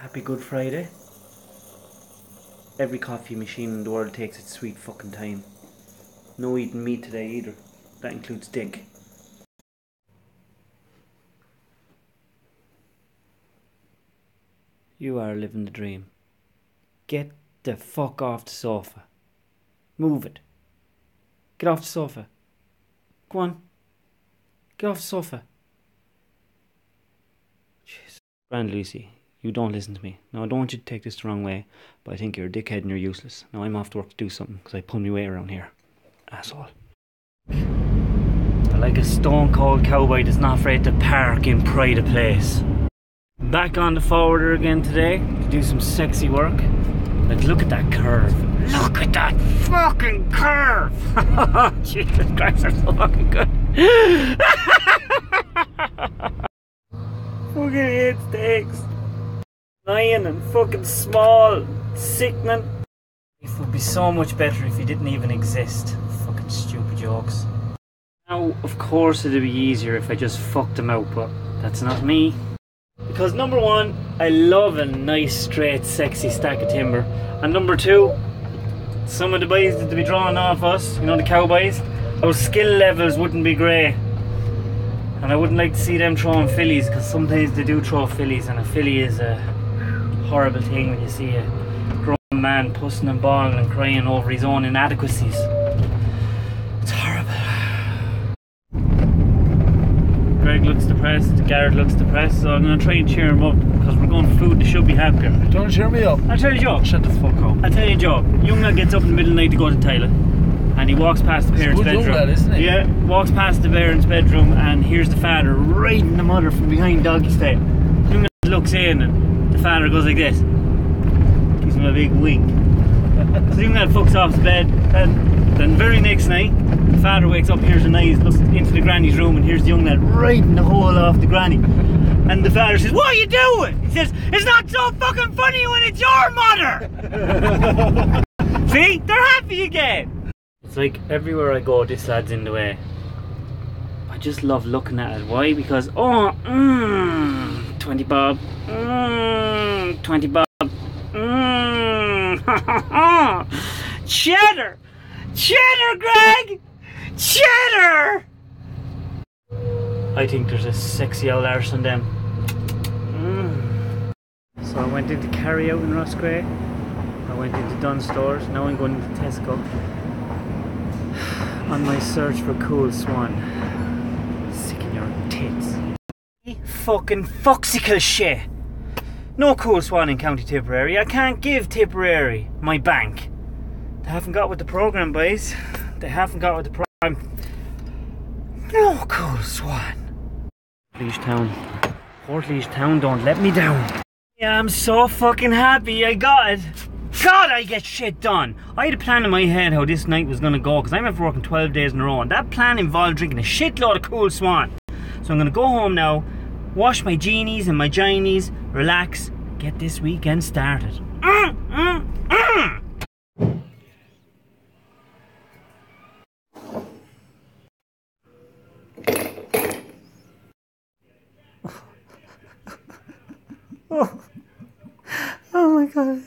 Happy Good Friday. Every coffee machine in the world takes its sweet fucking time. No eating meat today either. That includes dick. You are living the dream. Get the fuck off the sofa. Move it. Get off the sofa. Go on. Get off the sofa. Jeez. Grand Lucy, you don't listen to me. Now, I don't want you to take this the wrong way, but I think you're a dickhead and you're useless. Now, I'm off to work to do something because I pull my weight around here. Asshole. Like a stone cold cowboy that's not afraid to park in pride of place. Back on the forwarder again today to do some sexy work. Like, look at that curve. Look at that fucking curve! Jesus Christ, they're so fucking good. fucking hate steaks. Lion and fucking small, sickening. It would be so much better if he didn't even exist. Fucking stupid jokes. Now, of course, it'd be easier if I just fucked him out, but that's not me. Because number one, I love a nice, straight, sexy stack of timber. And number two, some of the boys that be drawing off us, you know, the cowboys, our skill levels wouldn't be great. And I wouldn't like to see them throwing fillies because sometimes they do throw fillies, and a filly is a horrible thing when you see a grown man pussing and bawling and crying over his own inadequacies. It's horrible. Greg looks depressed, Garrett looks depressed, so I'm going to try and cheer him up because we're going for food, they should be happier. Don't cheer me up. I'll tell you a joke. Shut the fuck up. I'll tell you a joke. Young lad gets up in the middle of the night to go to the toilet and he walks past the parents' bedroom. lad, isn't he? Yeah, walks past the parents' bedroom and hears the father riding the mother from behind doggy style. Young looks in and the father goes like this. Gives him a big wink. so young lad fucks off his bed and then very next night the father wakes up, hears a noise, looks into the granny's room and hears the young lad riding the hole off the granny. And the father says, What are you doing? He says, It's not so fucking funny when it's your mother! See? They're happy again! It's like everywhere I go, this lad's in the way. I just love looking at it. Why? Because, oh, mmm, 20 bob, mmm, 20 bob, mmm, cheddar! Cheddar, Greg! Cheddar! I think there's a sexy old arse on them. Mm. So I went into carry out in Roscrea. I went into Dunnes Stores. Now I'm going into Tesco. On my search for Coole Swan. Sick in your tits. Fucking foxicle shit. No Coole Swan in County Tipperary. I can't give Tipperary my bank. They haven't got with the program, boys. They haven't got with the program. No Coole Swan. Portlaoise Town. Portlaoise Town, don't let me down. Yeah, I'm so fucking happy I got it. God, I get shit done. I had a plan in my head how this night was gonna go because I'm after working 12 days in a row, and that plan involved drinking a shitload of Coole Swan. So I'm gonna go home now, wash my genies and my ginies, relax, get this weekend started. Mm, mm, mm. Oh my god.